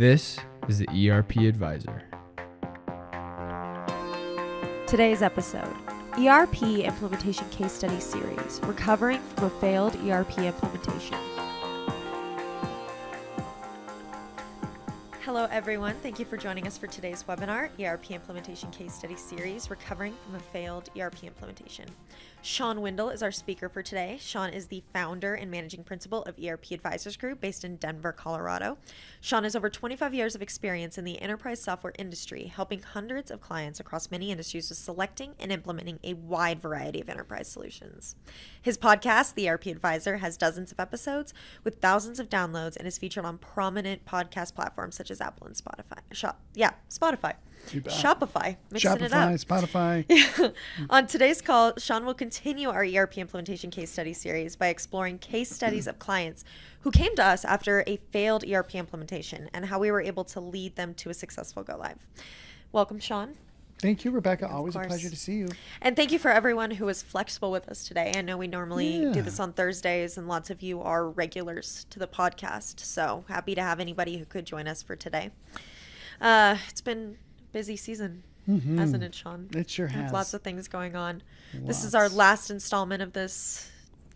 This is the ERP Advisor. Today's episode ERP Implementation Case Study Series Recovering from a Failed ERP Implementation. Hello, everyone. Thank you for joining us for today's webinar ERP Implementation Case Study Series Recovering from a Failed ERP Implementation. Shawn Windle is our speaker for today. Shawn is the founder and managing principal of ERP Advisors Group based in Denver, Colorado. Shawn has over 25 years of experience in the enterprise software industry, helping hundreds of clients across many industries with selecting and implementing a wide variety of enterprise solutions. His podcast, The ERP Advisor, has dozens of episodes with thousands of downloads and is featured on prominent podcast platforms such as Apple and Spotify. Shop, yeah, Spotify. Shopify, mixing Shopify, it up. Spotify. On today's call, Shawn will continue our ERP implementation case study series by exploring case studies of clients who came to us after a failed ERP implementation and how we were able to lead them to a successful go live. Welcome, Shawn. Thank you, Rebecca. Always a pleasure to see you. And thank you for everyone who was flexible with us today. I know we normally Yeah. do this on Thursdays, and lots of you are regulars to the podcast. So happy to have anybody who could join us for today. Uh, it's been busy season, hasn't it, Shawn? Mm-hmm. It sure has. lots of things going on. This is our last installment of this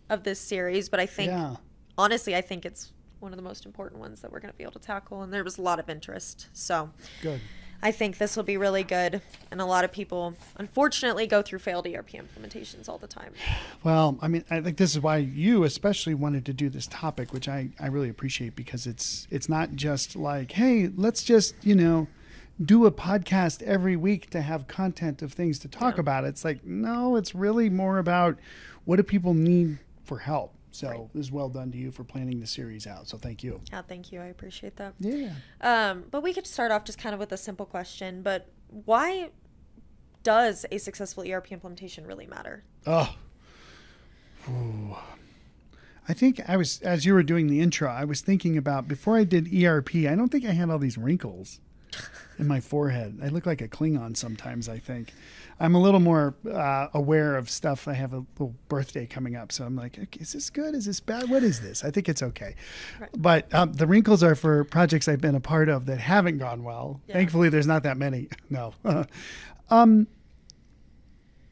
of this series, but I think Yeah. honestly, I think it's one of the most important ones that we're going to be able to tackle, and there was a lot of interest. So Good. I think this will be really good. And a lot of people, unfortunately, go through failed ERP implementations all the time. Well, I mean, I think this is why you especially wanted to do this topic, which I, I really appreciate because it's it's not just like, hey, let's just, you know, do a podcast every week to have content of things to talk Yeah. about. It's like, no, it's really more about what do people need for help. So Right. this is well done to you for planning the series out. So thank you. Yeah, thank you. I appreciate that. Yeah. Um, but we could start off just kind of with a simple question. But why does a successful ERP implementation really matter? Oh. Ooh. I think I was as you were doing the intro, I was thinking about before I did ERP, I don't think I had all these wrinkles in my forehead. I look like a Klingon sometimes, I think. I'm a little more uh, aware of stuff. I have a little birthday coming up, so I'm like, okay, is this good? Is this bad? What is this? I think it's okay. Right. But um, the wrinkles are for projects I've been a part of that haven't gone well. Yeah. Thankfully, there's not that many. No. um,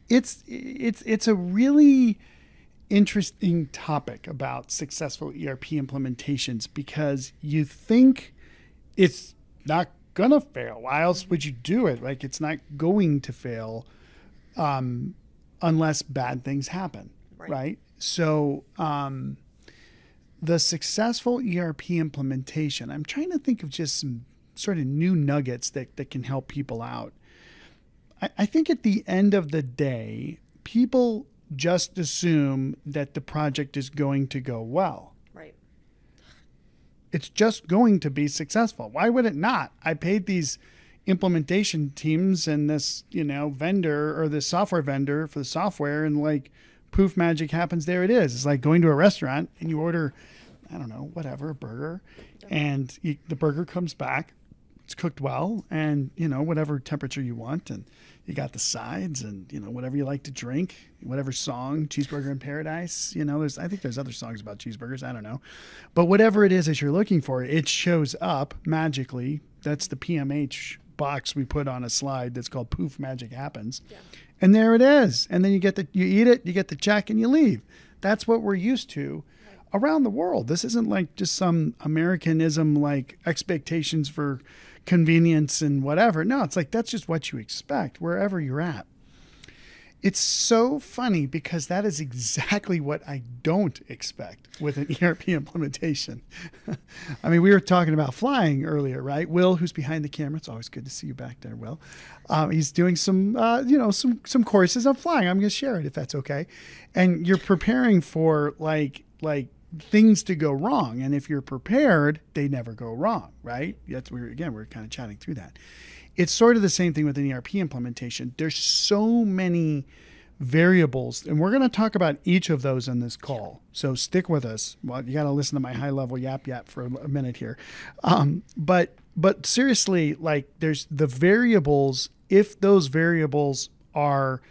it's it's it's a really interesting topic about successful ERP implementations because you think it's not gonna fail. Why else would you do it? Like it's not going to fail um, unless bad things happen, Right. right? So um, the successful ERP implementation. I'm trying to think of just some sort of new nuggets that that can help people out. I, I think at the end of the day, people just assume that the project is going to go well. It's just going to be successful. Why would it not? I paid these implementation teams and this, you know, vendor or this software vendor for the software and like poof magic happens there it is. It's like going to a restaurant and you order I don't know, whatever, a burger and you, the burger comes back it's cooked well and you know whatever temperature you want and you got the sides and you know whatever you like to drink whatever song cheeseburger in paradise you know there's i think there's other songs about cheeseburgers i don't know. But whatever it is that you're looking for it shows up magically. That's the pmh box we put on a slide that's called poof magic happens. And there it is. And then you get the you eat it you get the check and you leave. That's what we're used to around the world. This isn't like just some Americanism like expectations for convenience and whatever. No, it's like that's just what you expect wherever you're at. It's so funny because that is exactly what I don't expect with an ERP implementation. I mean, we were talking about flying earlier, right? Will, who's behind the camera, it's always good to see you back there. Will, um, he's doing some, uh, you know, some some courses on flying. I'm going to share it if that's okay. And you're preparing for like like things to go wrong, and if you're prepared, they never go wrong, right? That's we're again we're kind of chatting through that it's sort of the same thing with an ERP implementation. There's so many variables, and we're going to talk about each of those in this call. So stick with us. Well, you got to listen to my high level yap yap for a minute here. Um, but but seriously, like there's the variables. If those variables are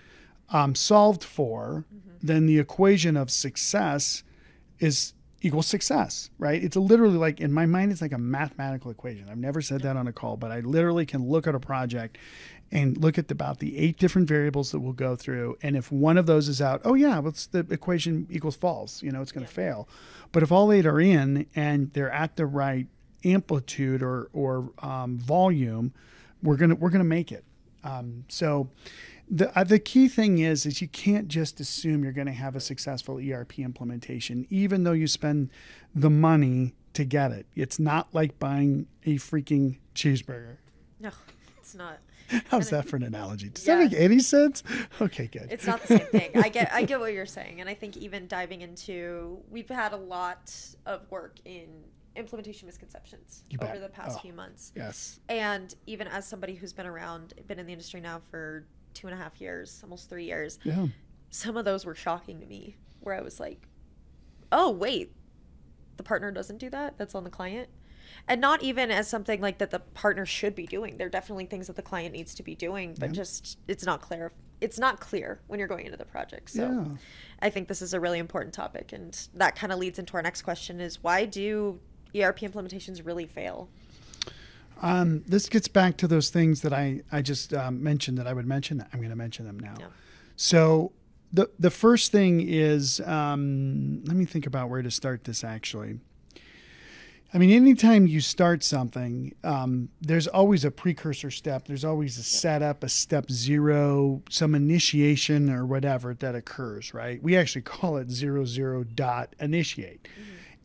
um, solved for, then the equation of success is equals success, right? It's literally like in my mind, it's like a mathematical equation. I've never said that on a call, but I literally can look at a project and look at about the eight different variables that we'll go through. And if one of those is out, oh yeah, what's the equation equals false? You know, it's going to fail. But if all eight are in and they're at the right amplitude or or um, volume, we're gonna we're gonna make it. Um, so the uh, the key thing is is you can't just assume you're going to have a successful ERP implementation, even though you spend the money to get it. It's not like buying a freaking cheeseburger. No, it's not. How's that for an analogy? Does Yeah. that make any sense? Okay, good. It's not the same thing. I get I get what you're saying, and I think even diving into we've had a lot of work in implementation misconceptions You over bet. the past Oh. few months. yes. And even as somebody who's been around, been in the industry now for two and a half years, almost three years, Yeah. some of those were shocking to me. Where I was like, "Oh wait, the partner doesn't do that. That's on the client." And not even as something like that the partner should be doing. There are definitely things that the client needs to be doing, but Yeah. just it's not clear. It's not clear when you're going into the project. So Yeah. I think this is a really important topic, and that kind of leads into our next question: is why do ERP implementations really fail? Um, this gets back to those things that I I just um, mentioned that I would mention. I'm going to mention them now. Yeah. So the the first thing is um, let me think about where to start this actually. I mean, anytime you start something, um, there's always a precursor step. There's always a setup, a step zero, some initiation or whatever that occurs, right? We actually call it zero zero dot initiate.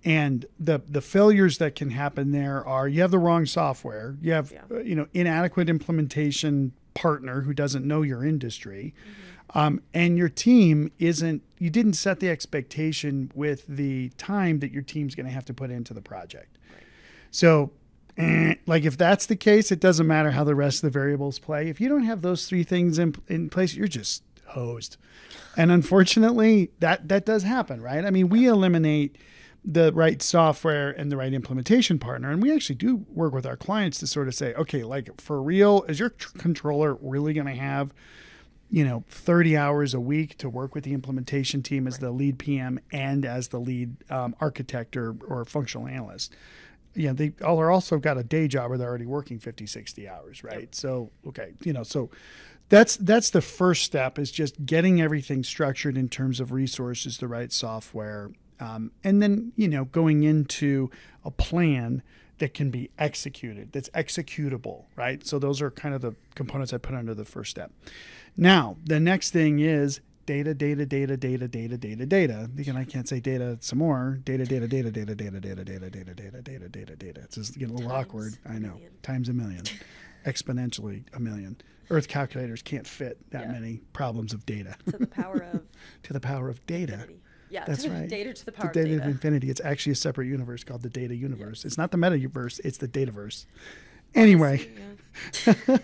And the the failures that can happen there are you have the wrong software, you have Yeah. uh, you know inadequate implementation partner who doesn't know your industry, um, and your team isn't you didn't set the expectation with the time that your team's going to have to put into the project. So, eh, like if that's the case, it doesn't matter how the rest of the variables play. If you don't have those three things in, in place, you're just hosed. And unfortunately, that that does happen, right? I mean, we eliminate the right software and the right implementation partner, and we actually do work with our clients to sort of say, okay, like for real, is your tr- controller really going to have you know 30 hours a week to work with the implementation team as the lead pm and as the lead um, architect or, or functional analyst? You know they all are also got a day job where they're already working 50 60 hours right? So okay you know so that's that's the first step is just getting everything structured in terms of resources the right software um, and then you know going into a plan that can be executed that's executable right so those are kind of the components i put under the first step now the next thing is data data data data data data data again i can't say data some more data data data data data data data data data data data data it's just getting a little awkward i know times a million exponentially a million earth calculators can't fit that many problems of data To the power of to the power of data. Yeah, That's to the right. data to the the data of of data. infinity. It's actually a separate universe called the data universe. It's not the metaverse, it's the dataverse. Anyway, Yeah.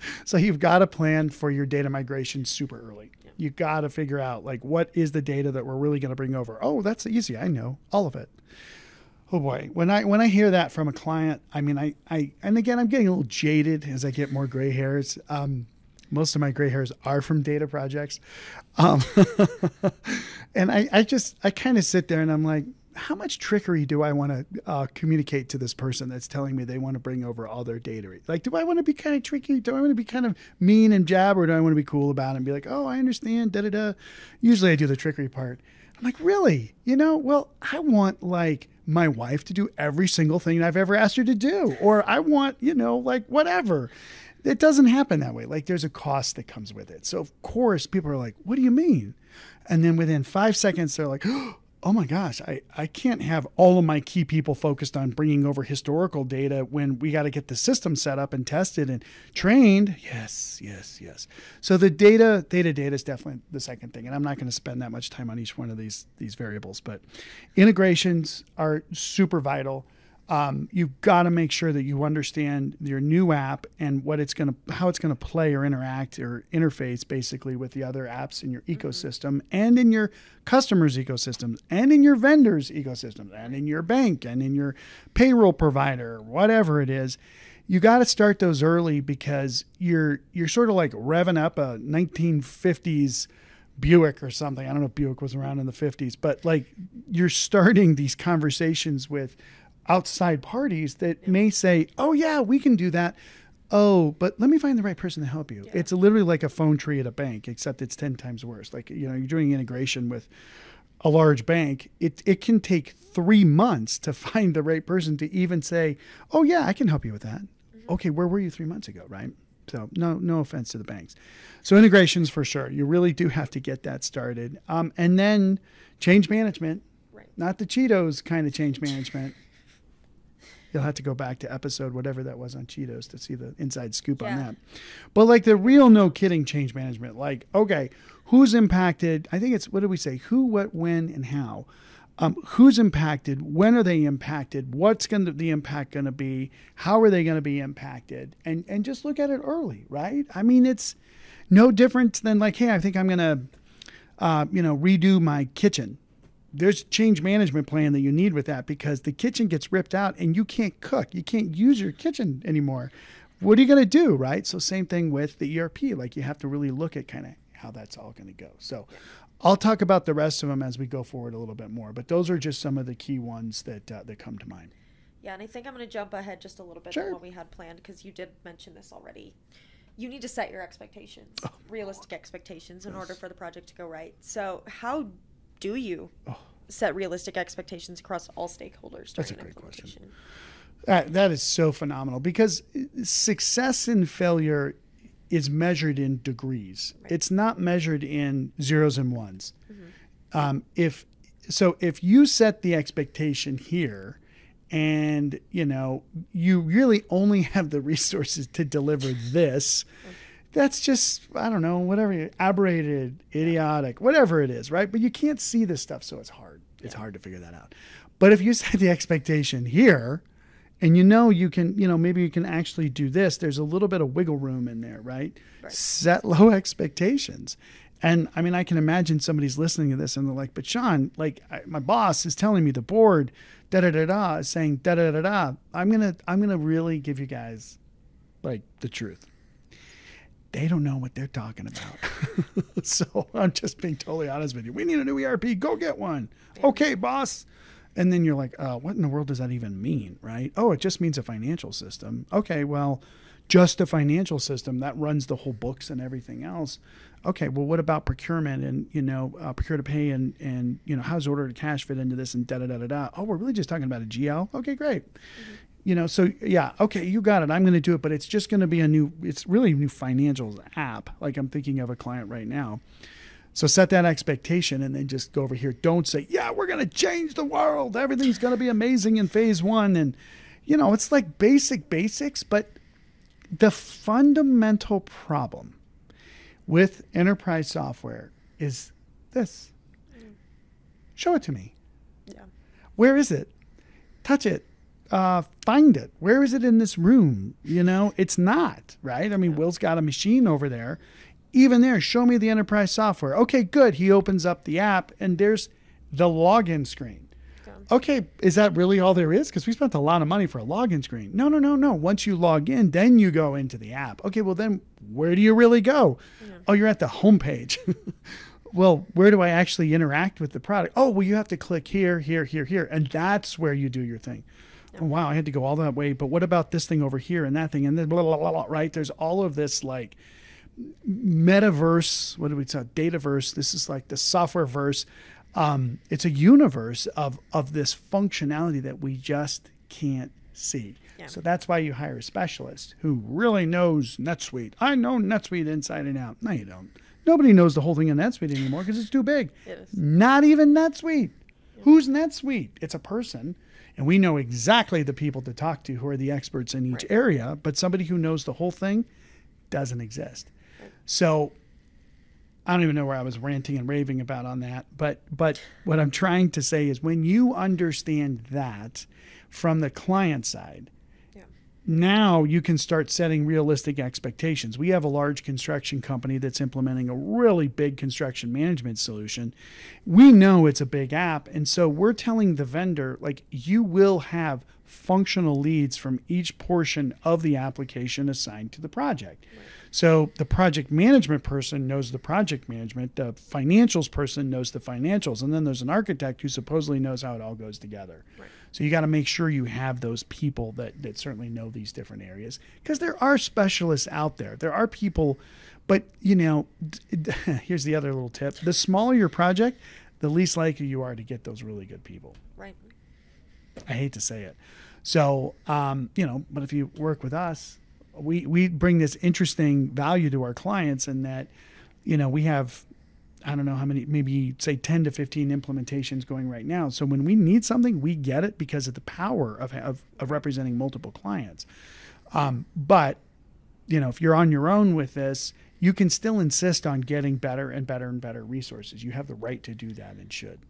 so you've got to plan for your data migration super early. Yeah. You got to figure out like what is the data that we're really going to bring over. Oh, that's easy. I know all of it. Oh boy, when I when I hear that from a client, I mean, I I and again, I'm getting a little jaded as I get more gray hairs. Um, most of my gray hairs are from data projects, um, and I I just I kind of sit there and I'm like, how much trickery do I want to uh, communicate to this person that's telling me they want to bring over all their data? Like, do I want to be kind of tricky? Do I want to be kind of mean and jab, or do I want to be cool about it and be like, oh, I understand, da da da? Usually, I do the trickery part. I'm like, really? You know, well, I want like my wife to do every single thing I've ever asked her to do, or I want, you know, like whatever. It doesn't happen that way. Like, there's a cost that comes with it. So, of course, people are like, what do you mean? And then within five seconds, they're like, oh my gosh, I, I can't have all of my key people focused on bringing over historical data when we got to get the system set up and tested and trained. Yes, yes, yes. So the data, data, data is definitely the second thing. And I'm not going to spend that much time on each one of these, these variables, but integrations are super vital. Um, you've got to make sure that you understand your new app and what it's going to, how it's going to play or interact or interface basically with the other apps in your ecosystem and in your customers' ecosystems and in your vendors' ecosystems and in your bank and in your payroll provider, whatever it is. You got to start those early because you're you're sort of like revving up a 1950s Buick or something. I don't know if Buick was around in the 50s, but like you're starting these conversations with outside parties that may say, "Oh yeah, we can do that." Oh, but let me find the right person to help you. Yeah. It's literally like a phone tree at a bank, except it's 10 times worse. Like, you know, you're doing integration with a large bank. It, it can take three months to find the right person to even say, oh, yeah, I can help you with that. Okay, where were you three months ago, right? So, no, no offense to the banks. So, integrations for sure. You really do have to get that started. Um, and then change management, Right. not the Cheetos kind of change management. You'll have to go back to episode whatever that was on Cheetos to see the inside scoop on that. But like the real no kidding change management, like, okay, who's impacted? I think it's what did we say? Who, what, when, and how. Um, who's impacted? When are they impacted? What's going to the impact going to be? How are they going to be impacted? And and just look at it early, right? I mean, it's no different than like, hey, I think I'm going to, uh, you know, redo my kitchen there's a change management plan that you need with that because the kitchen gets ripped out and you can't cook. You can't use your kitchen anymore. What are you going to do, right? So same thing with the ERP. Like you have to really look at kind of how that's all going to go. So I'll talk about the rest of them as we go forward a little bit more, but those are just some of the key ones that uh, that come to mind. Yeah, and I think I'm going to jump ahead just a little bit Sure. than what we had planned because you did mention this already. You need to set your expectations, Oh, realistic expectations, in order for the project to go right. So, how do you Oh. set realistic expectations across all stakeholders That's a great question. That, that is so phenomenal because success and failure is measured in degrees. Right. It's not measured in zeros and ones. Um, if so, if you set the expectation here, and you know you really only have the resources to deliver this, that's just I don't know whatever aberrated, idiotic, whatever it is, right? But you can't see this stuff, so it's hard. It's hard to figure that out. But if you set the expectation here, and you know you can you know maybe you can actually do this there's a little bit of wiggle room in there right, Right. set low expectations and i mean i can imagine somebody's listening to this and they're like but shawn like I, my boss is telling me the board da da da da is saying da da da da i'm gonna i'm gonna really give you guys like the truth they don't know what they're talking about so i'm just being totally honest with you we need a new erp go get one okay boss and then you're like, uh, what in the world does that even mean, right? Oh, it just means a financial system. Okay, well, just a financial system that runs the whole books and everything else. Okay, well, what about procurement and you know uh, procure to pay and and you know how's order to cash fit into this and da da da da da. Oh, we're really just talking about a GL. Okay, great. You know, so yeah, okay, you got it. I'm going to do it, but it's just going to be a new. It's really a new financials app. Like I'm thinking of a client right now. So set that expectation and then just go over here. Don't say, yeah, we're going to change the world. Everything's going to be amazing in phase one. And, you know, it's like basic basics, but the fundamental problem with enterprise software is this mm. show it to me. Yeah. Where is it? Touch it. Uh, find it. Where is it in this room? You know, it's not, right? I mean, Will's got a machine over there. Even there, show me the enterprise software. Okay, good. He opens up the app and there's the login screen. Yeah. Okay, is that really all there is? Because we spent a lot of money for a login screen. No, no, no, no. Once you log in, then you go into the app. Okay, well, then where do you really go? Oh, you're at the homepage. well, where do I actually interact with the product? Oh, well, you have to click here, here, here, here. And that's where you do your thing. Oh, wow, I had to go all that way. But what about this thing over here and that thing? And then blah, blah, blah, blah, right? There's all of this like metaverse. What do we say? Dataverse. This is like the software verse. Um, it's a universe of, of this functionality that we just can't see. Yeah. So that's why you hire a specialist who really knows NetSuite. I know NetSuite inside and out. No, you don't. Nobody knows the whole thing in NetSuite anymore because it's too big. It is. Not even NetSuite. Who's NetSuite? It's a person. And we know exactly the people to talk to who are the experts in each Right. area, but somebody who knows the whole thing doesn't exist. So I don't even know where I was ranting and raving about on that, but but what I'm trying to say is when you understand that from the client side. Now you can start setting realistic expectations. We have a large construction company that's implementing a really big construction management solution. We know it's a big app, and so we're telling the vendor like you will have functional leads from each portion of the application assigned to the project. So the project management person knows the project management, the financials person knows the financials, and then there's an architect who supposedly knows how it all goes together. Right. So you got to make sure you have those people that that certainly know these different areas because there are specialists out there. There are people, but you know, here's the other little tip: the smaller your project, the least likely you are to get those really good people. Right. I hate to say it. So, um, you know, but if you work with us, we we bring this interesting value to our clients in that, you know, we have I don't know how many, maybe say 10 to 15 implementations going right now. So when we need something, we get it because of the power of, of, of representing multiple clients. Um, but, you know, if you're on your own with this, you can still insist on getting better and better and better resources. You have the right to do that and should.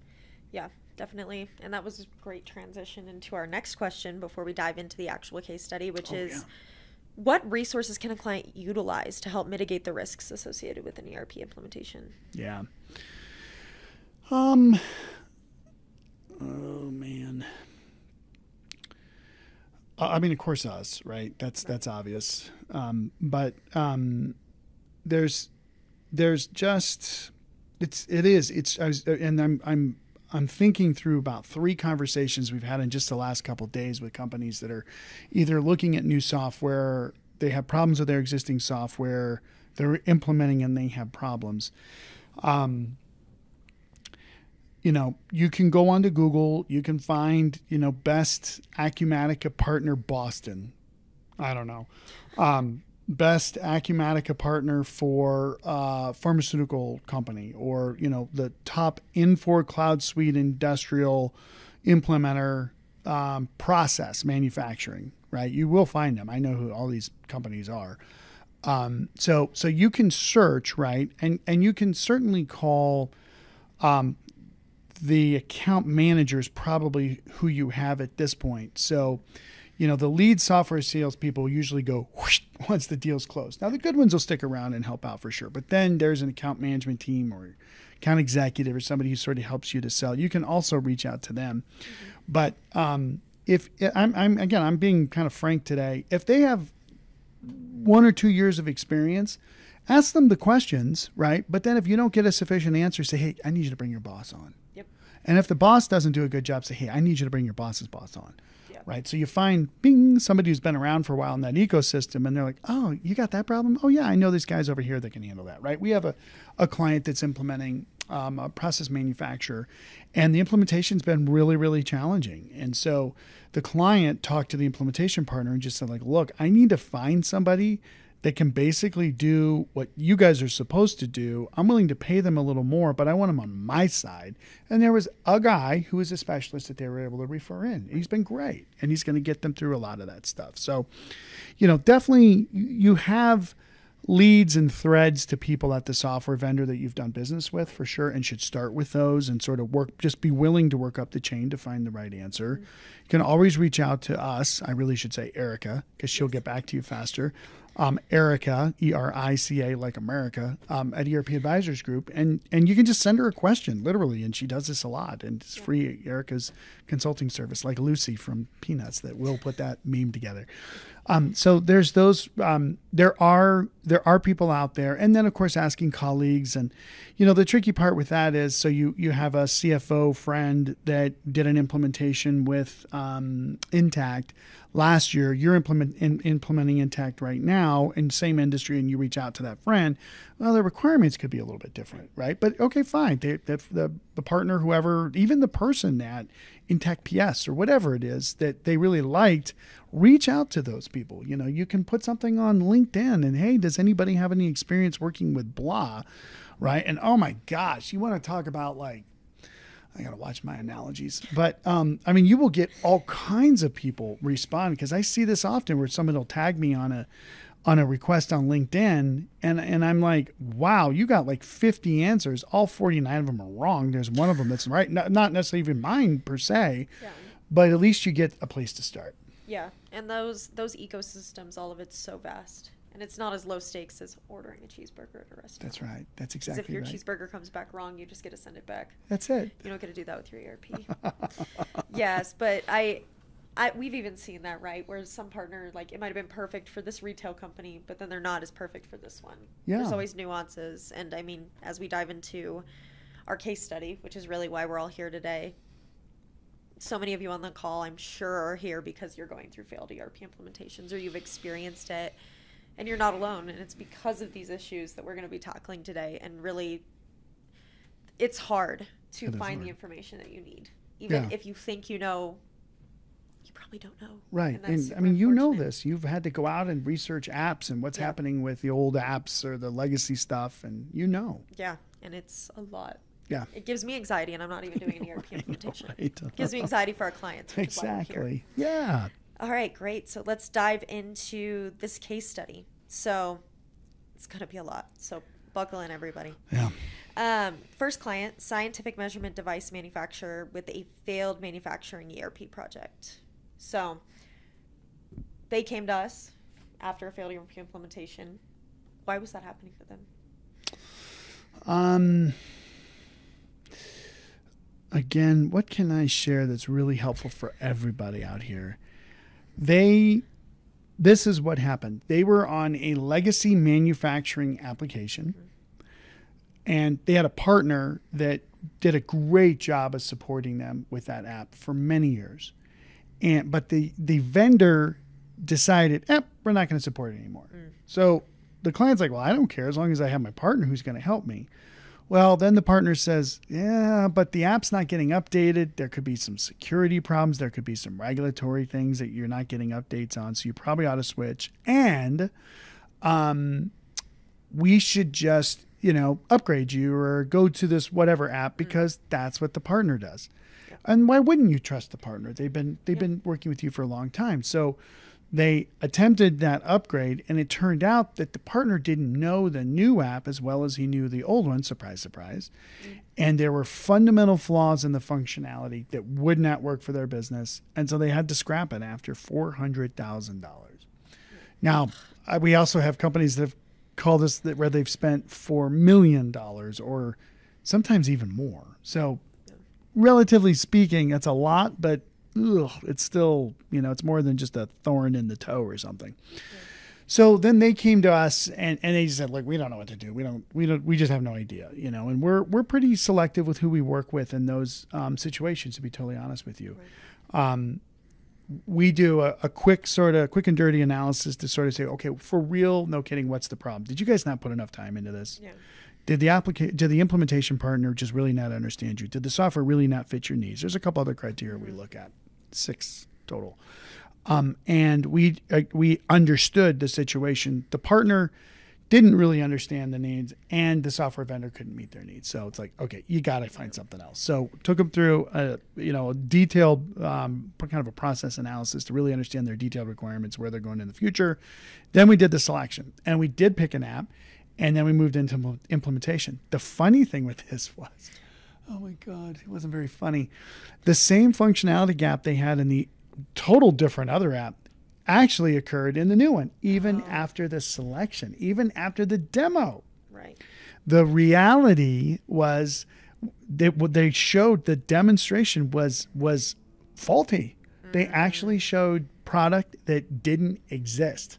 Yeah, definitely. And that was a great transition into our next question before we dive into the actual case study, which Oh, is yeah. What resources can a client utilize to help mitigate the risks associated with an ERP implementation? Yeah. Um. Oh man. I mean, of course, us, right? That's that's obvious. Um, but um, there's there's just it's it is it's I was, and I'm I'm I'm thinking through about three conversations we've had in just the last couple days with companies that are either looking at new software, they have problems with their existing software, they're implementing and they have problems. Um, you know, you can go onto Google, you can find, you know, best Acumatica partner Boston. I don't know. Um, best Acumatica partner for uh, pharmaceutical company or, you know, the top Infor Cloud Suite industrial implementer um, process manufacturing, right? You will find them. I know who all these companies are. Um, so, so you can search, right? And, and you can certainly call, um, the account manager is probably who you have at this point. So, you know, the lead software salespeople usually go whoosh once the deal's closed. Now, the good ones will stick around and help out for sure, but then there's an account management team or account executive or somebody who sort of helps you to sell. You can also reach out to them. But um, if I'm, I'm again, I'm being kind of frank today. If they have one or two years of experience, ask them the questions, right? But then if you don't get a sufficient answer, say, hey, I need you to bring your boss on. Yep. And if the boss doesn't do a good job, say, hey, I need you to bring your boss's boss on. Right. So you find bing, somebody who's been around for a while in that ecosystem and they're like, Oh, you got that problem? Oh yeah, I know these guys over here that can handle that. Right. We have a, a client that's implementing um, a process manufacturer and the implementation's been really, really challenging. And so the client talked to the implementation partner and just said, like, look, I need to find somebody that can basically do what you guys are supposed to do. I'm willing to pay them a little more, but I want them on my side. And there was a guy who was a specialist that they were able to refer in. He's been great, and he's going to get them through a lot of that stuff. So, you know, definitely you have leads and threads to people at the software vendor that you've done business with for sure and should start with those and sort of work just be willing to work up the chain to find the right answer you can always reach out to us i really should say erica because she'll get back to you faster um, Erica, E R I C A, like America, um, at ERP Advisors Group, and and you can just send her a question, literally, and she does this a lot, and it's free. Erica's consulting service, like Lucy from Peanuts, that will put that meme together. Um, so there's those. Um, there are there are people out there, and then of course asking colleagues, and you know the tricky part with that is so you you have a CFO friend that did an implementation with um, Intacct last year. You're implement in, implementing Intacct right now in same industry, and you reach out to that friend. Well, the requirements could be a little bit different, right? But okay, fine. They, the, the partner, whoever, even the person at Intacct PS or whatever it is that they really liked, reach out to those people. You know, you can put something on LinkedIn and hey, does anybody have any experience working with blah, right? And oh my gosh, you want to talk about like I gotta watch my analogies, but um, I mean, you will get all kinds of people respond because I see this often where someone will tag me on a on a request on LinkedIn, and and I'm like, wow, you got like 50 answers. All 49 of them are wrong. There's one of them that's right, not, not necessarily even mine per se, Yeah. but at least you get a place to start. Yeah, and those those ecosystems, all of it's so vast, and it's not as low stakes as ordering a cheeseburger at a restaurant. That's right. That's 'Cause if exactly your right. cheeseburger comes back wrong, you just get to send it back. That's it. You don't get to do that with your ERP. yes, but I I, we've even seen that, right? Where some partner, like, it might have been perfect for this retail company, but then they're not as perfect for this one. Yeah. There's always nuances. And I mean, as we dive into our case study, which is really why we're all here today, so many of you on the call, I'm sure, are here because you're going through failed ERP implementations or you've experienced it and you're not alone. And it's because of these issues that we're going to be tackling today. And really, it's hard to It find the information that you need. Even Yeah. if you think you know, you probably don't know. Right. that's And, I mean, you know this. You've had to go out and research apps and what's Yeah. happening with the old apps or the legacy stuff. And you know. Yeah. And it's a lot. Yeah. It gives me anxiety, and I'm not even doing an ERP implementation. Right. It gives me anxiety for our clients. Which Is why we're here. exactly. Yeah. All right, great. So let's dive into this case study. So it's going to be a lot. So buckle in, everybody. Yeah. Um, first client, scientific measurement device manufacturer with a failed manufacturing ERP project. So they came to us after a failed ERP implementation. Why was that happening for them? Um, again, what can I share that's really helpful for everybody out here? They, this is what happened. They were on a legacy manufacturing application, and they had a partner that did a great job of supporting them with that app for many years. And but the the vendor decided, eh, we're not going to support it anymore. So the client's like, well, I don't care as long as I have my partner who's going to help me. Well, then the partner says, yeah, but the app's not getting updated. There could be some security problems. There could be some regulatory things that you're not getting updates on. So you probably ought to switch. And um, we should just, you know, upgrade you or go to this whatever app because that's what the partner does. And why wouldn't you trust the partner? They've been they've been working with you for a long time. So they attempted that upgrade and it turned out that the partner didn't know the new app as well as he knew the old one, surprise surprise. And there were fundamental flaws in the functionality that would not work for their business. And so they had to scrap it after $400,000. Now, uh, we also have companies that have called us that where they've spent $4 million or sometimes even more. So relatively speaking, that's a lot, but ugh, it's still, you know, it's more than just a thorn in the toe or something. So then they came to us and, and they said, like, we don't know what to do. We don't, we don't, we just have no idea, you know, and we're, we're pretty selective with who we work with in those um, situations, to be totally honest with you. Um, we do a, a quick sort of quick and dirty analysis to sort of say, okay, for real, no kidding, what's the problem? Did you guys not put enough time into this? Yeah. Did the applica- did the implementation partner just really not understand you? Did the software really not fit your needs? There's a couple other criteria we look at, six total. Um, and we uh, we understood the situation. The partner didn't really understand the needs, and the software vendor couldn't meet their needs. So it's like, okay, you got to find something else. So took them through a you know a detailed um, kind of a process analysis to really understand their detailed requirements, where they're going in the future. Then we did the selection, and we did pick an app, and then we moved into implementation. The funny thing with this was, oh my god, it wasn't very funny. The same functionality gap they had in the total different other app actually occurred in the new one, even oh. after the selection, even after the demo. Right. The reality was that what they showed the demonstration was was faulty. They mm-hmm. actually showed product that didn't exist.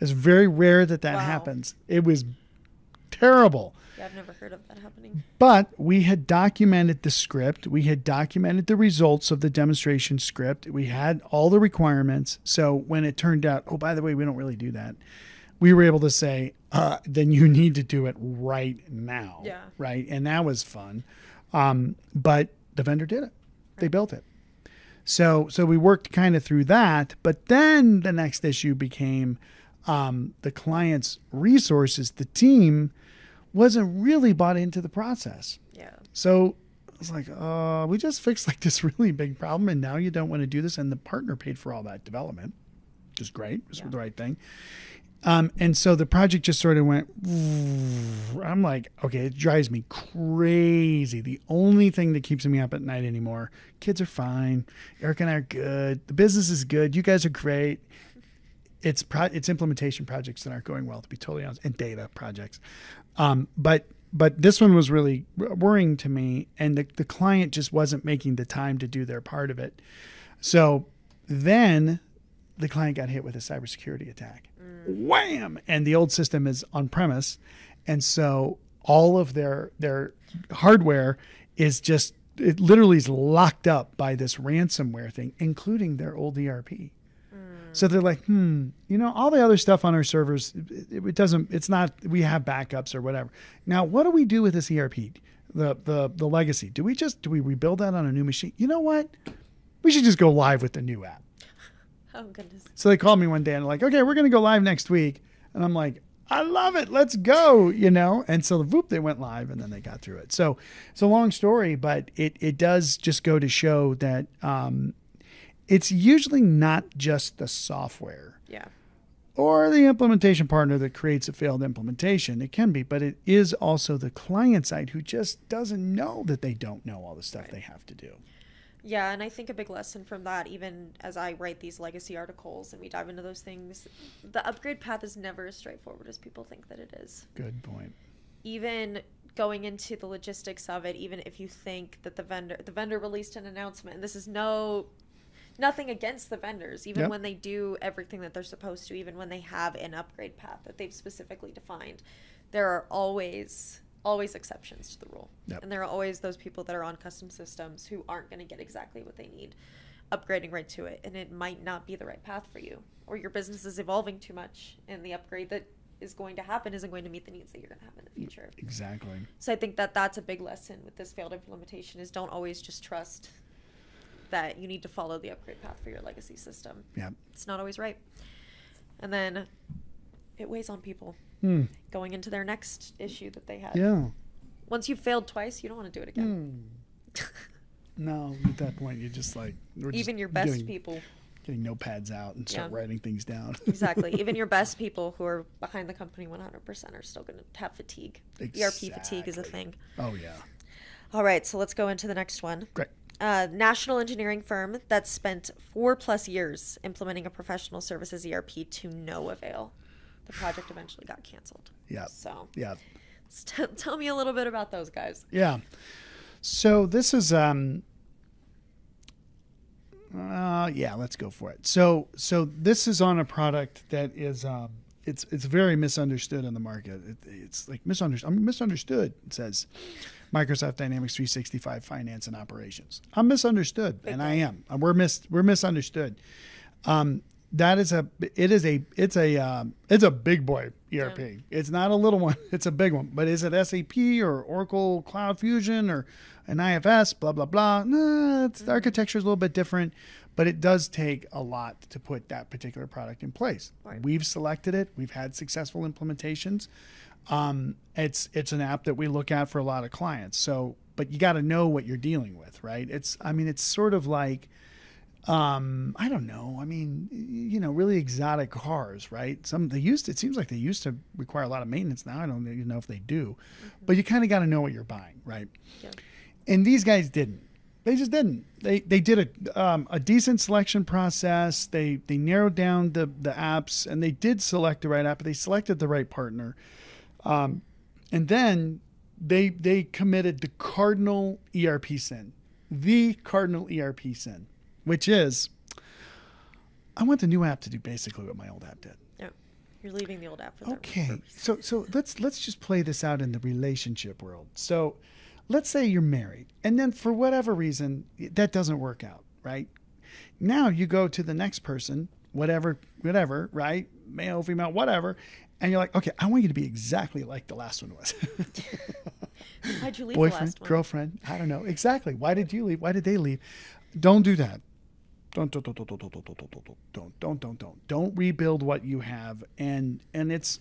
It's very rare that that Wow. happens. It was terrible. Yeah, I've never heard of that happening. But we had documented the script. We had documented the results of the demonstration script. We had all the requirements. So when it turned out, oh, by the way, we don't really do that, we were able to say, uh, then you need to do it right now. Yeah. Right. And that was fun. Um, but the vendor did it, they built it. So, so we worked kind of through that. But then the next issue became um, the client's resources, the team wasn't really bought into the process. Yeah. So it's like, uh, we just fixed like this really big problem, and now you don't want to do this. And the partner paid for all that development, which is great. It's Yeah. the right thing. Um, and so the project just sort of went. I'm like, okay, it drives me crazy. The only thing that keeps me up at night anymore. Kids are fine. Eric and I are good. The business is good. You guys are great. It's pro- it's implementation projects that aren't going well, to be totally honest, and data projects. Um, but but this one was really worrying to me, and the, the client just wasn't making the time to do their part of it. So then the client got hit with a cybersecurity attack. Wham! And the old system is on premise. And so all of their their hardware is just it literally is locked up by this ransomware thing, including their old ERP. So they're like, hmm, you know, all the other stuff on our servers, it, it doesn't, it's not, we have backups or whatever. Now, what do we do with this ERP, the the the legacy? Do we just do we rebuild that on a new machine? You know what? We should just go live with the new app. Oh goodness. So they called me one day and like, okay, we're going to go live next week. And I'm like, I love it. Let's go, you know? And so the whoop, they went live and then they got through it. So it's a long story, but it, it does just go to show that um, it's usually not just the software Yeah. or the implementation partner that creates a failed implementation. It can be, but it is also the client side who just doesn't know that they don't know all the stuff Right. they have to do. Yeah, and I think a big lesson from that, even as I write these legacy articles and we dive into those things, the upgrade path is never as straightforward as people think that it is. Good point. Even going into the logistics of it, even if you think that the vendor the vendor released an announcement, and this is no nothing against the vendors, even when they do everything that they're supposed to, even when they have an upgrade path that they've specifically defined, there are always always exceptions to the rule. Yep. And there are always those people that are on custom systems who aren't going to get exactly what they need upgrading right to it and it might not be the right path for you or your business is evolving too much and the upgrade that is going to happen isn't going to meet the needs that you're going to have in the future. Exactly. So I think that that's a big lesson with this failed implementation is don't always just trust that you need to follow the upgrade path for your legacy system. Yeah. It's not always right. And then it weighs on people Hmm. going into their next issue that they had. Yeah. Once you've failed twice, you don't want to do it again. Hmm. No, at that point, you're just like we're just Even your best getting, people. getting notepads out and start Yeah. writing things down. Exactly. Even your best people who are behind the company 100% are still going to have fatigue. ERP fatigue is a thing. oh yeah. All right, so let's go into the next one. Great. Uh, national engineering firm that spent four plus years implementing a professional services ERP to no avail. The project eventually got canceled. Yeah. So, Yeah. t- tell me a little bit about those guys. Yeah. So this is um uh yeah, let's go for it. So so this is on a product that is um it's it's very misunderstood in the market. It, it's like misunderstood. I'm misunderstood. It says Microsoft Dynamics 365 Finance and Operations. I'm misunderstood, and I am. We're mis we're misunderstood. Um, that is a it is a it's a um, it's a big boy ERP. Yeah. It's not a little one. It's a big one. But is it SAP or Oracle Cloud Fusion or an IFS? Blah blah blah. Nah, it's, the architecture is a little bit different, but it does take a lot to put that particular product in place. Right. We've selected it. We've had successful implementations. Um, it's it's an app that we look at for a lot of clients. So, but you got to know what you're dealing with, right? It's I mean, it's sort of like um i don't know. I mean you know really exotic cars right? Some they used it seems like they used to require a lot of maintenance. Now i don't even know if they do. But you kind of got to know what you're buying right? Yeah. and these guys didn't. They just didn't. They they did a um, a decent selection process. They they narrowed down the the apps and they did select the right app But they selected the right partner um and then they they committed the cardinal erp sin the cardinal erp sin which is I want the new app to do basically what my old app did. Yeah. You're leaving the old app for the Okay, so so let's let's just play this out in the relationship world. So, let's say you're married, and then for whatever reason that doesn't work out, right? Now you go to the next person, whatever, whatever, right? Male, female, whatever, and you're like, okay, I want you to be exactly like the last one was. Why'd you leave the Boyfriend, last one? girlfriend, I don't know exactly. Why did you leave? Why did they leave? Don't do that. Don't don't don't don't don't don't don't don't don't don't don't don't don't don't rebuild what you have and and it's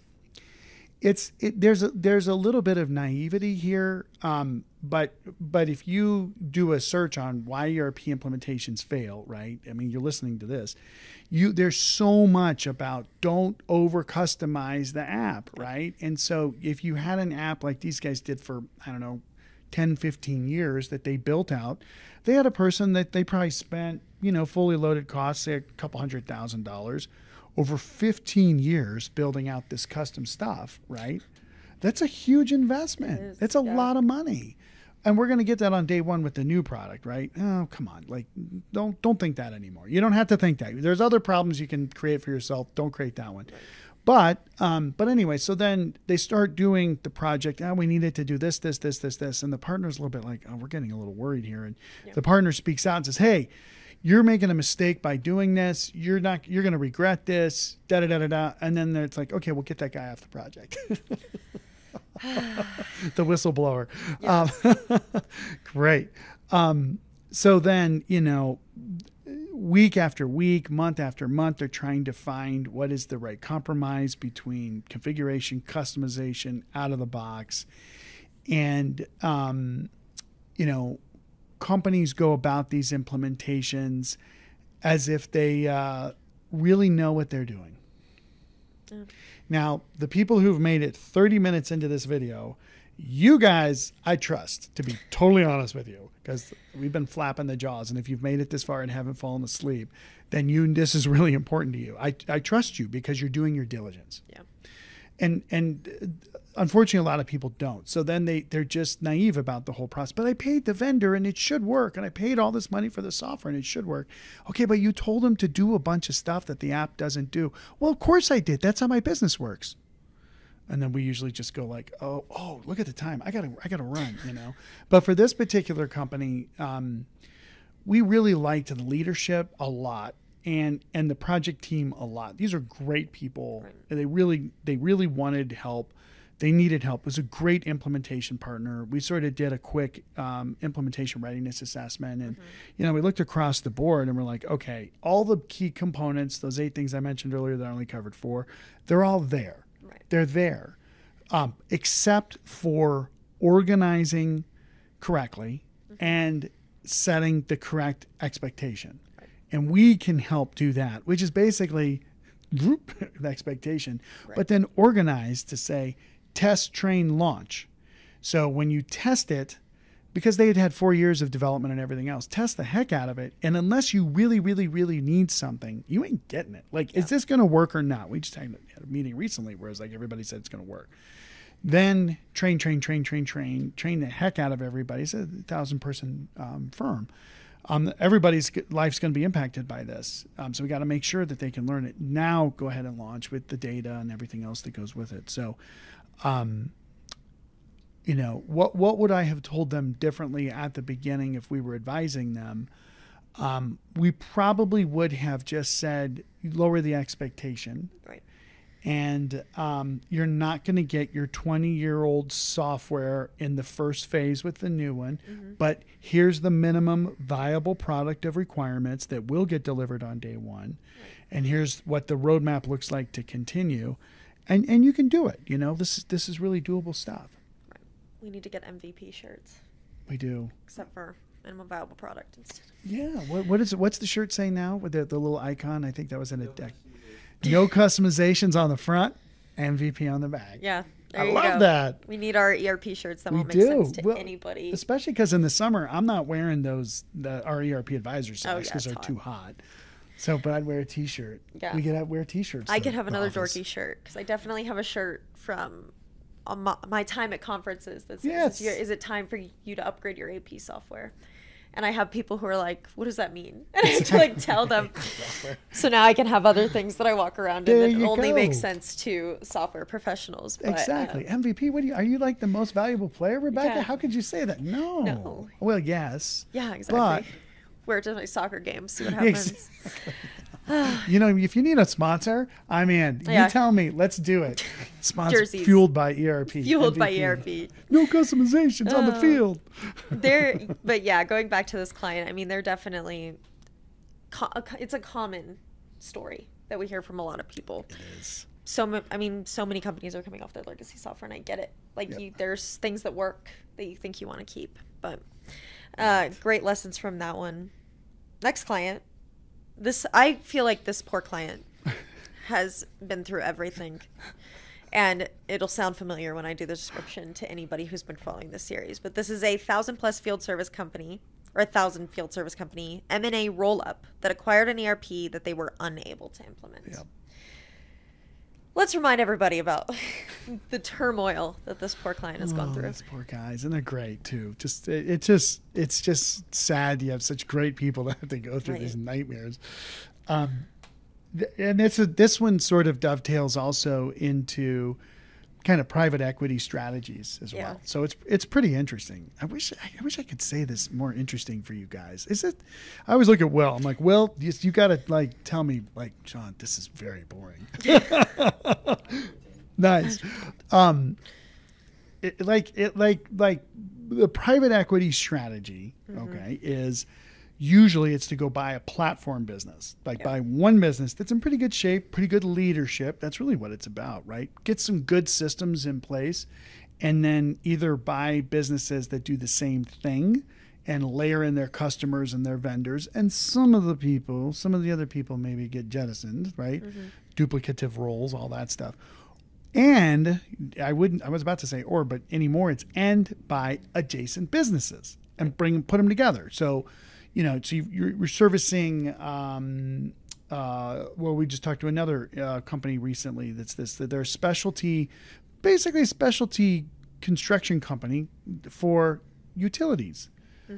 it's it, there's a there's a little bit of naivety here um, but but if you do a search on why ERP implementations fail right? I mean you're listening to this you there's so much about don't over customize the app right? And so if you had an app like these guys did for I don't know 10 15 years that they built out they had a person that they probably spent you know fully loaded costs say a couple hundred thousand dollars over 15 years building out this custom stuff right that's a huge investment It is, that's a yeah. lot of money and we're going to get that on day one with the new product, right? Oh, come on. Like, don't, don't think that anymore. You don't have to think that. There's other problems you can create for yourself. Don't create that one. But, um, but anyway, so then they start doing the project. Oh, we needed to do this, this, this, this, this. And the partner's a little bit like, oh, we're getting a little worried here. And the partner speaks out and says, hey, you're making a mistake by doing this. You're not. You're going to regret this. Da da da da da. And then it's like, okay, we'll get that guy off the project. the whistleblower. Um, great. Um, so then you know, week after week, month after month, they're trying to find what is the right compromise between configuration, customization, out of the box, and um, you know companies go about these implementations as if they uh, really know what they're doing. Now, the people who've made it 30 minutes into this video, you guys, I trust, to be totally honest with you, because we've been flapping the jaws. And if you've made it this far and haven't fallen asleep, then you this is really important to you. I, I trust you because you're doing your diligence. Yeah. And and unfortunately a lot of people don't. So then they they're just naive about the whole process. But i paid the vendor and it should work and i paid all this money for the software and it should work. Okay but you told them to do a bunch of stuff that the app doesn't do. Well of course i did. That's how my business works. And then we usually just go like oh oh look at the time. I gotta i gotta run you know? But for this particular company um, we really liked the leadership a lot and and the project team a lot these are great people right. they really they really wanted help they needed help. It was a great implementation partner. We sort of did a quick um, implementation readiness assessment, and mm-hmm. you know we looked across the board and we're like, okay, all the key components, those eight things I mentioned earlier that I only covered four, they're all there. Right. They're there, um, except for organizing correctly mm-hmm. and setting the correct expectation. And we can help do that, which is basically the expectation, right. but then organize to say, test, train, launch. So when you test it, because they had had four years of development and everything else, test the heck out of it. And unless you really, really, really need something, you ain't getting it. Like, yeah. is this going to work or not? We just had a meeting recently where it's like everybody said it's going to work. Then train, train, train, train, train, train the heck out of everybody. It's a thousand person um, firm. Um, everybody's life's going to be impacted by this. Um, so we got to make sure that they can learn it. Now go ahead and launch with the data and everything else that goes with it. So um, you know, what what would I have told them differently at the beginning if we were advising them? Um, we probably would have just said lower the expectation. Right. And um, you're not going to get your 20 year old software in the first phase with the new one, mm-hmm. but here's the minimum viable product of requirements that will get delivered on day one. Right. And here's what the roadmap looks like to continue and and you can do it. You know, this is this is really doable stuff. Right. We need to get MVP shirts. We do. Except for minimum viable product instead. Yeah. What what is what's the shirt say now with the, the little icon? I think that was in a deck. No customizations on the front, MVP on the back. Yeah. I love go. that. We need our ERP shirts that we won't make do. sense to well, anybody. Especially because in the summer, I'm not wearing those the our ERP advisor oh, socks because oh, yeah, they're hot. too hot. So, but I'd wear a T-shirt. Yeah, we could have, wear T-shirts. I could have another office. dorky shirt because I definitely have a shirt from um, my, my, time at conferences that says, yes. "Is it time for you to upgrade your AP software?" And I have people who are like, "What does that mean?" And I have to like tell them. so now I can have other things that I walk around in that only go. make sense to software professionals. But, exactly. Um, MVP. What do you? Are you like the most valuable player, Rebecca? Yeah. How could you say that? No. No. Well, yes. Yeah. Exactly. But wear it to my soccer games, see what happens. you know, if you need a sponsor, I'm in. Yeah. You tell me, let's do it. Sponsor fueled by ERP. Fueled MVP. by ERP. No customizations uh, on the field. they're, but yeah, going back to this client, I mean, they're definitely, it's a common story that we hear from a lot of people. It is. So, I mean, so many companies are coming off their legacy software, and I get it. Like, yep. you, there's things that work that you think you want to keep, but uh, great lessons from that one. Next client. This I feel like this poor client has been through everything. And it'll sound familiar when I do the description to anybody who's been following this series. But this is a thousand plus field service company or a thousand field service company M&A roll up that acquired an ERP that they were unable to implement. Yep. Let's remind everybody about the turmoil that this poor client has gone Oh, through. These poor guys, and they're great too. Just it, it just it's just sad you have such great people that have to go through Right. these nightmares. Um, th- and it's a, this one sort of dovetails also into kind of private equity strategies as Yeah. well. So it's it's pretty interesting. I wish I wish I could say this more interesting for you guys. Is it? I always look at Will. I'm like, Will, you, you got to like tell me like, John, this is very boring. nice. Um, it, like it like like the private equity strategy okay is usually it's to go buy a platform business. Like buy one business that's in pretty good shape pretty good leadership. That's really what it's about right? Get some good systems in place and then either buy businesses that do the same thing and layer in their customers and their vendors. And some of the people some of the other people maybe get jettisoned right? Mm-hmm. Duplicative roles all that stuff. And I wouldn't. I was about to say or, but anymore it's and by adjacent businesses and bring put them together. So, you know, so you- you're, you're servicing. Um, uh, well, we just talked to another uh, company recently that's this. That they're a specialty, basically a specialty construction company for utilities.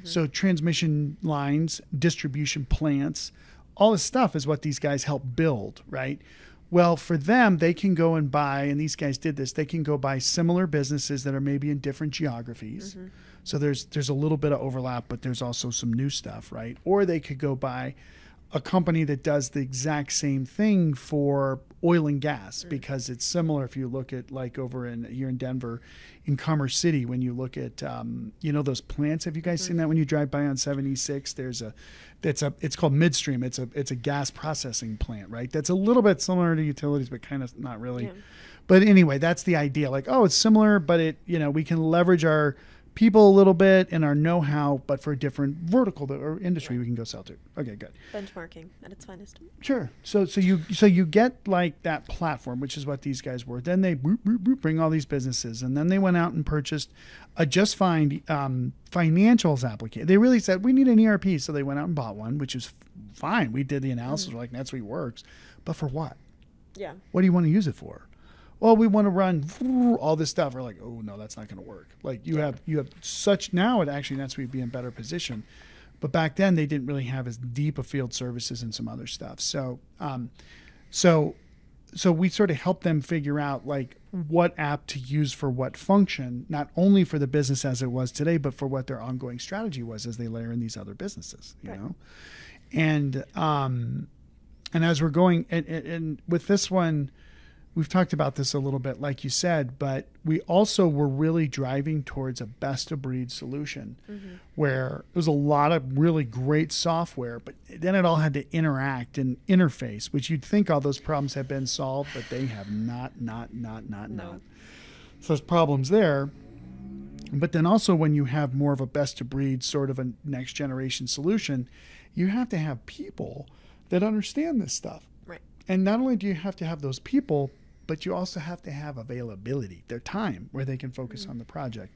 So transmission lines, distribution plants, all this stuff is what these guys help build, right? Well, for them, they can go and buy, and these guys did this. They can go buy similar businesses that are maybe in different geographies. So there's there's a little bit of overlap, but there's also some new stuff, right? Or they could go buy a company that does the exact same thing for oil and gas because it's similar if you look at like over in here in Denver in Commerce City when you look at um, you know those plants? Have you guys seen that when you drive by on 76 there's a that's a it's called midstream. It's a it's a gas processing plant right? That's a little bit similar to utilities but kind of not really. Yeah. but anyway that's the idea. Like oh it's similar but it you know we can leverage our people a little bit and our know-how but for a different vertical that, or industry we can go sell to okay good Benchmarking at its finest. Sure. So so you so you get like that platform, which is what these guys were. Then they boop, boop, boop, bring all these businesses, and then they went out and purchased a Just Find um, financials application. They really said we need an ERP, so they went out and bought one, which is fine. We did the analysis, we're like that's NetSuite works, but for what? Yeah. What do you want to use it for? Well, we want to run all this stuff. We're like, oh no, that's not going to work. Like you have you have such now. It actually NetSuite be in better position, but back then they didn't really have as deep a field services and some other stuff. So, um, so, so we sort of help them figure out like what app to use for what function, not only for the business as it was today, but for what their ongoing strategy was as they layer in these other businesses. You Right. know, and um, and as we're going and, and, and with this one we've talked about this a little bit like you said but we also were really driving towards a best of breed solution mm-hmm. where it was a lot of really great software but then it all had to interact and interface which you'd think all those problems have been solved but they have not not not not No. not so there's problems there but then also when you have more of a best of breed sort of a next generation solution you have to have people that understand this stuff Right. and not only do you have to have those people, but you also have to have availability, their time where they can focus on the project.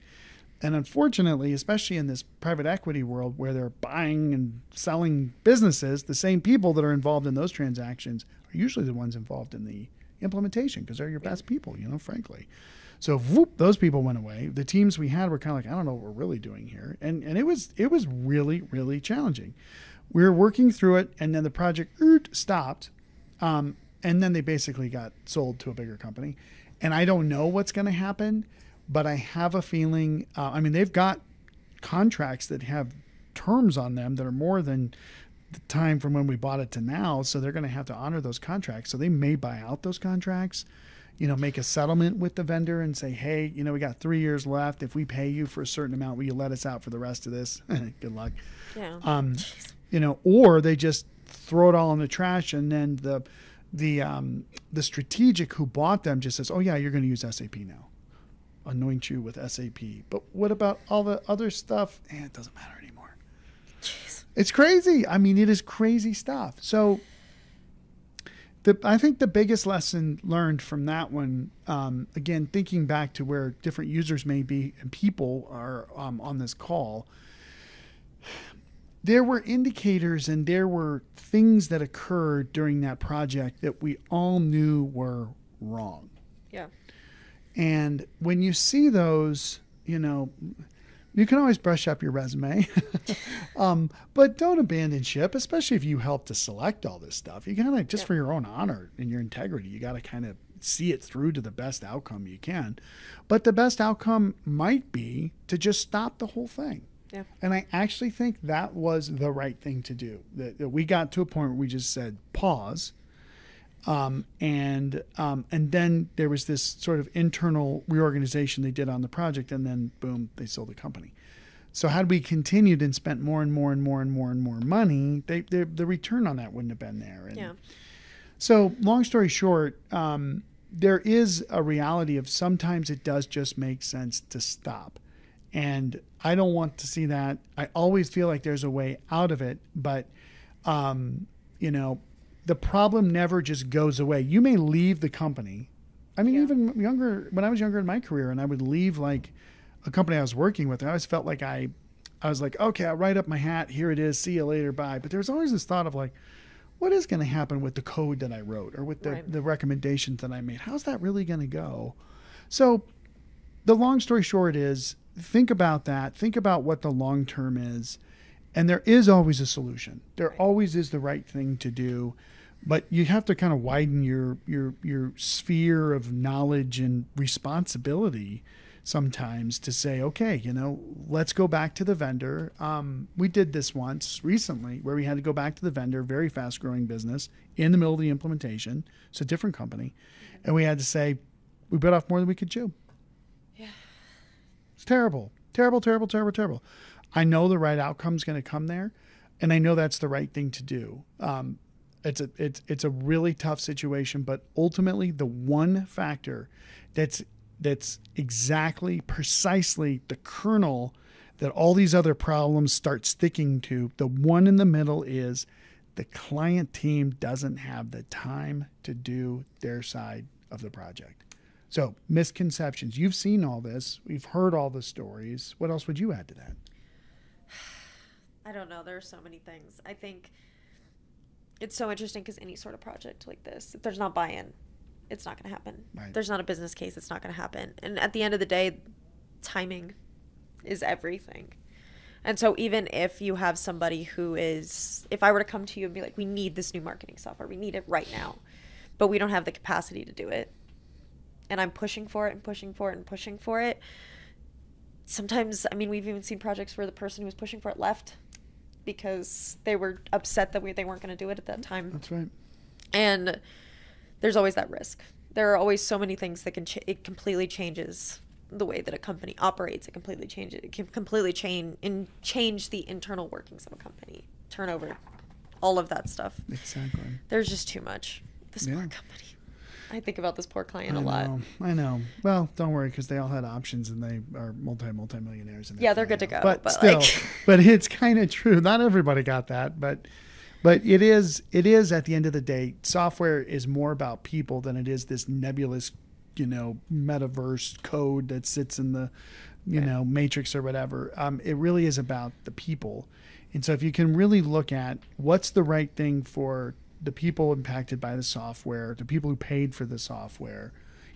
And unfortunately, especially in this private equity world where they're buying and selling businesses, the same people that are involved in those transactions are usually the ones involved in the implementation because they're your best people, you know, frankly. So whoop, those people went away. The teams we had were kind of like, I don't know what we're really doing here. And and it was it was really, really challenging. We were working through it and then the project er, stopped. Um, and then they basically got sold to a bigger company. And I don't know what's going to happen, but I have a feeling. Uh, I mean, they've got contracts that have terms on them that are more than the time from when we bought it to now. So they're going to have to honor those contracts. So they may buy out those contracts, you know, make a settlement with the vendor and say, hey, you know, we got three years left. If we pay you for a certain amount, will you let us out for the rest of this? Good luck Yeah. um, you know, or they just throw it all in the trash, and then the the um, the strategic who bought them just says, "Oh yeah, you're going to use SAP now." Anoint you with SAP, but what about all the other stuff? Eh, it doesn't matter anymore. It's crazy. I mean, it is crazy stuff. So, the I think the biggest lesson learned from that one, um, again, thinking back to where different users may be and people are um, on this call, there were indicators and there were things that occurred during that project that we all knew were wrong. yeah. And when you see those, you know, you can always brush up your resume, um, but don't abandon ship, especially if you help to select all this stuff. You gotta just Yeah. for your own honor and your integrity, you gotta kind of see it through to the best outcome you can. But the best outcome might be to just stop the whole thing. Yeah. And I actually think that was the right thing to do. That, that we got to a point where we just said pause, um, and um, and then there was this sort of internal reorganization they did on the project, and then boom, they sold the company. So had we continued and spent more and more and more and more and more money, they, they, the return on that wouldn't have been there. And Yeah. so, long story short, um, there is a reality of sometimes it does just make sense to stop. And I don't want to see that. I always feel like there's a way out of it, but, um, you know, the problem never just goes away. You may leave the company. I mean, Yeah. even younger, when I was younger in my career and I would leave like a company I was working with, I always felt like I, I was like, okay, I'll write up my hat. Here it is. See you later. Bye. But there's always this thought of like, what is going to happen with the code that I wrote or with the, Right. the recommendations that I made? How's that really going to go? So, the long story short is think about that. Think about what the long term is. And there is always a solution. There always is the right thing to do. But you have to kind of widen your your your sphere of knowledge and responsibility sometimes to say, okay, you know, let's go back to the vendor. Um, we did this once recently where we had to go back to the vendor, very fast growing business in the middle of the implementation. It's a different company. And we had to say, we bit off more than we could chew. It's terrible. Terrible, terrible, terrible, terrible. I know the right outcome's going to come there, and I know that's the right thing to do. Um, it's a it's it's a really tough situation, but ultimately the one factor that's that's exactly precisely the kernel that all these other problems start sticking to. The one in the middle is the client team doesn't have the time to do their side of the project. So, misconceptions. You've seen all this. We've heard all the stories. What else would you add to that? I don't know. There are so many things. I think it's so interesting because any sort of project like this, if there's not buy-in, it's not going to happen. Right. There's not a business case, it's not going to happen. And at the end of the day, timing is everything. And so even if you have somebody who is, if I were to come to you and be like, we need this new marketing software, we need it right now, but we don't have the capacity to do it, and I'm pushing for it and pushing for it and pushing for it. Sometimes, I mean, we've even seen projects where the person who was pushing for it left because they were upset that we, they weren't going to do it at that time. That's right. And there's always that risk. There are always so many things that can ch- it completely changes the way that a company operates. It completely changes. It can completely change and change the internal workings of a company, turnover, all of that stuff. Exactly. There's just too much. This poor Yeah. company. I think about this poor client a I lot. know. I know. Well, don't worry because they all had options and they are multi multi millionaires. Yeah, they're good to go, But, but, still, like- but it's kind of true. Not everybody got that, but but it is it is at the end of the day, software is more about people than it is this nebulous, you know, metaverse code that sits in the, you Right. know, matrix or whatever. Um, it really is about the people, and so if you can really look at what's the right thing for the people impacted by the software, the people who paid for the software,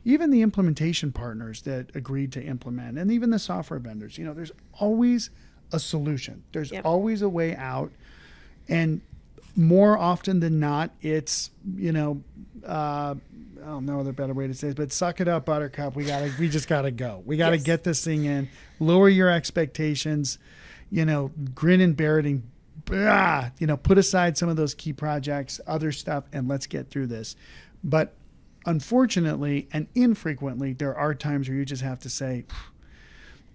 even the implementation partners that agreed to implement, and even the software vendors. You know, there's always a solution. There's Yep. always a way out, and more often than not, it's you know, uh, I don't know the better way to say it, but suck it up, Buttercup. We gotta, we just gotta go. We gotta Yes. get this thing in. Lower your expectations. You know, grin and bear it and ah, you know, put aside some of those key projects, other stuff, and let's get through this. But unfortunately and infrequently, there are times where you just have to say,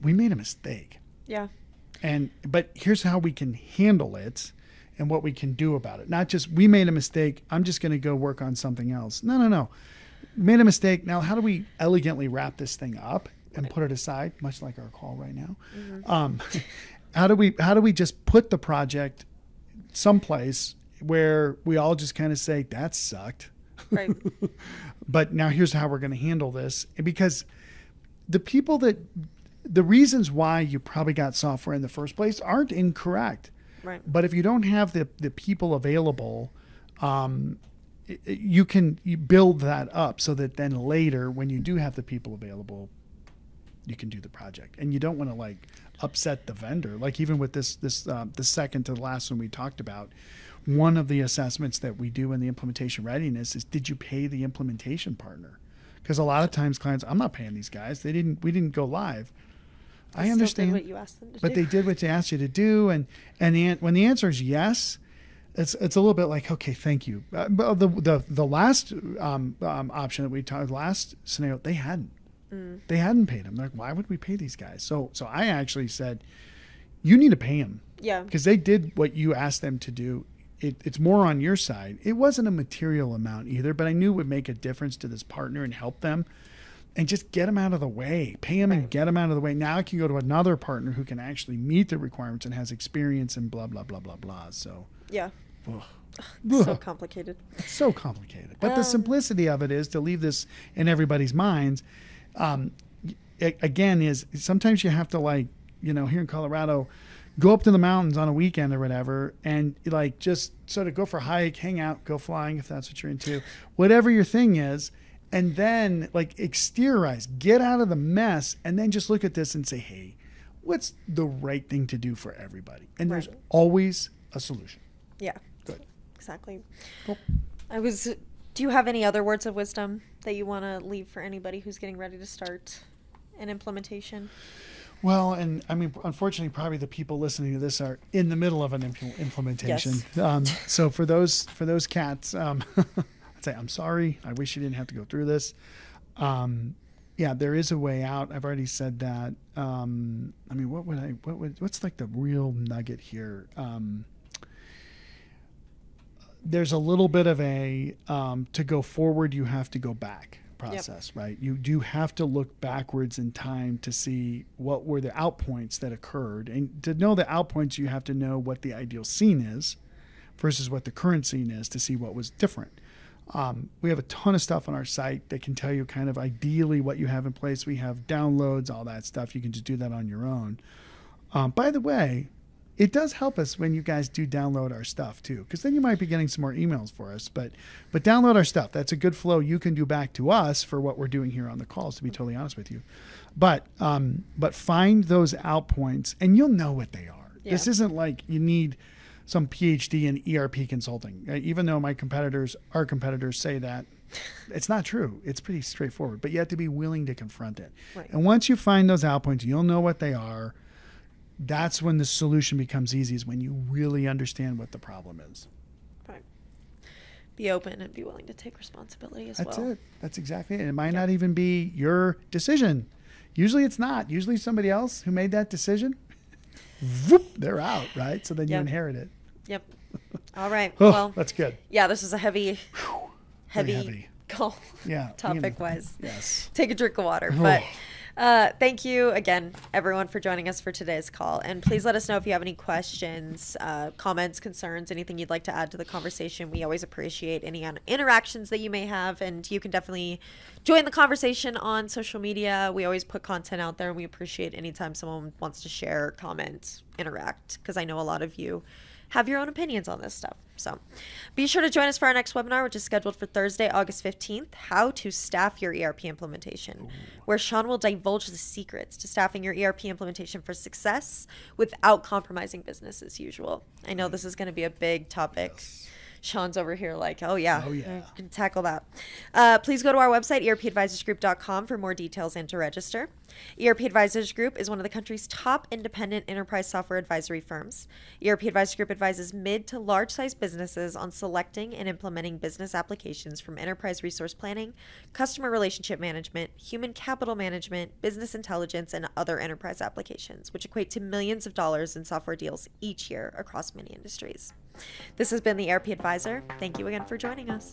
we made a mistake. Yeah. And but here's how we can handle it and what we can do about it. Not just we made a mistake, I'm just going to go work on something else. No, no, no. Made a mistake. Now how do we elegantly wrap this thing up and put it aside, much like our call right now? Um, how do we how do we just put the project someplace where we all just kind of say that sucked Right. but now here's how we're going to handle this because the people that the reasons why you probably got software in the first place aren't incorrect right. but if you don't have the, the people available um, you can you build that up so that then later when you do have the people available you can do the project and you don't want to like upset the vendor. Like even with this this uh, the second to the last one we talked about one of the assessments that we do in the implementation readiness is did you pay the implementation partner? Because a lot of times clients i'm not paying these guys. They didn't we didn't go live. They i understand. what you asked them to but do. they did what they asked you to do and and the, when the answer is yes it's it's a little bit like okay thank you. Uh, but the the the last um, um, option that we talked last scenario they hadn't Mm. they hadn't paid them like why would we pay these guys? So so i actually said you need to pay them yeah. because they did what you asked them to do. It, it's more on your side. It wasn't a material amount either but i knew it would make a difference to this partner and help them. And just get them out of the way. Pay them and get them out of the way. Now i can go to another partner who can actually meet the requirements and has experience and blah blah blah blah blah. So Yeah. ugh. So complicated. it's so complicated. But the Um, simplicity of it is to leave this in everybody's minds um, again is sometimes you have to like you know here in colorado go up to the mountains on a weekend or whatever and like just sort of go for a hike hang out go flying if that's what you're into whatever your thing is and then like exteriorize get out of the mess and then just look at this and say hey what's the right thing to do for everybody and there's always a solution Yeah. Good. Exactly. Cool. I was. Do you have any other words of wisdom that you want to leave for anybody who's getting ready to start an implementation? Well, and I mean, unfortunately, probably the people listening to this are in the middle of an impl- implementation. Um, so for those for those cats, um, I'd say I'm sorry. I wish you didn't have to go through this. Um, yeah, there is a way out. I've already said that. Um, I mean, what would I? What would? What's like the real nugget here? There's a little bit of a um, to go forward. You have to go back process, right? You do have to look backwards in time to see what were the outpoints that occurred, and to know the outpoints, you have to know what the ideal scene is versus what the current scene is to see what was different. Um, we have a ton of stuff on our site that can tell you kind of ideally what you have in place. We have downloads, all that stuff. You can just do that on your own. Um, by the way, it does help us when you guys do download our stuff too, because then you might be getting some more emails for us. But but download our stuff. That's a good flow you can do back to us for what we're doing here on the calls. To be totally honest with you, but um, but find those out points, and you'll know what they are. This isn't like you need some PhD in ERP consulting. Uh, even though my competitors, our competitors, say that. It's not true. It's pretty straightforward, but you have to be willing to confront it. Right. And once you find those out points, you'll know what they are that's when the solution becomes easy is when you really understand what the problem is Right. Be open and be willing to take responsibility as that's well. That's it that's exactly it it might not even be your decision usually it's not usually somebody else who made that decision whoop, they're out right so then you inherit it Yep. All right. oh, well, that's good yeah, this is a heavy, heavy, heavy. call yeah topic wise. yes Take a drink of water. Oh. But uh, thank you again, everyone, for joining us for today's call. And please let us know if you have any questions, uh, comments, concerns, anything you'd like to add to the conversation. We always appreciate any interactions that you may have. And you can definitely join the conversation on social media. We always put content out there. And we appreciate anytime someone wants to share, comment, interact, because I know a lot of you have your own opinions on this stuff. So be sure to join us for our next webinar, which is scheduled for Thursday, August 15th How to Staff Your ERP Implementation, where Shawn will divulge the secrets to staffing your ERP implementation for success without compromising business as usual. I know mm. this is going to be a big topic. Shawn's over here like, oh yeah, Oh, yeah. I can tackle that. Uh, please go to our website, erpadvisorsgroup.com, for more details and to register. ERP Advisors Group is one of the country's top independent enterprise software advisory firms. ERP Advisors Group advises mid to large size businesses on selecting and implementing business applications from enterprise resource planning, customer relationship management, human capital management, business intelligence, and other enterprise applications, which equate to millions of dollars in software deals each year across many industries. This has been the ERP Advisor. Thank you again for joining us.